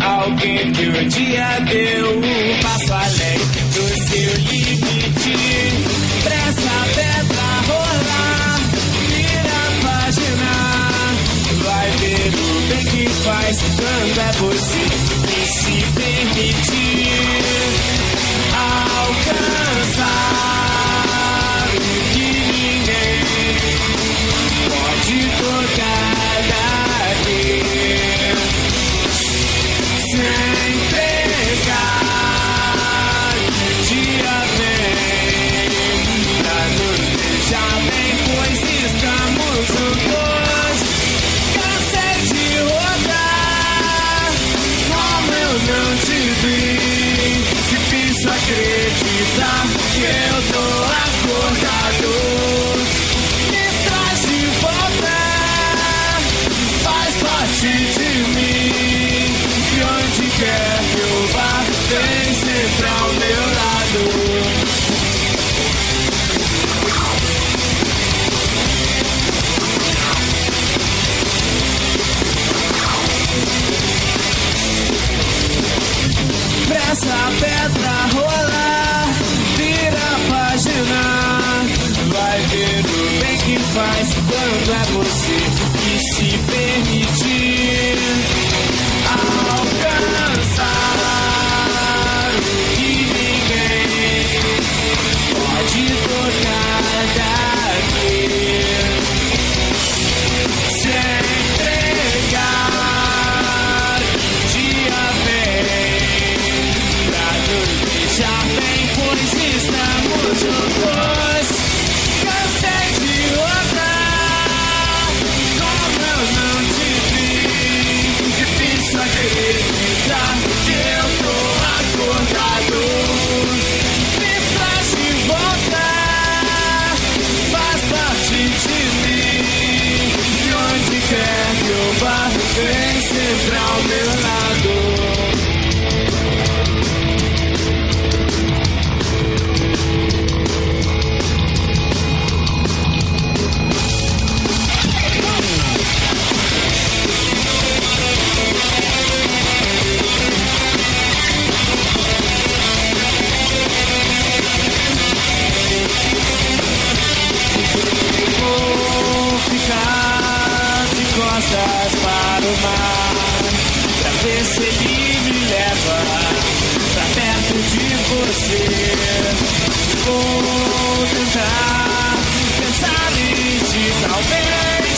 alguém que um dia deu um passo além do seu limite. Pressa pedra rolar, vira a página. Vai ver o bem que faz quando é você que se permitir pedra rolar, vira a página. Vai ver o bem que faz quando é você que se permitir deixar bem, pois estamos juntos. Cansei de rodar, como eu não te vi. Difícil acreditar que eu tô acordado. Me traz de volta, faz parte de mim. De onde quer que eu vá, vem sempre ao meu lado. para o mar. Pra ver se ele me leva pra perto de você. Vou tentar pensar em ti, talvez.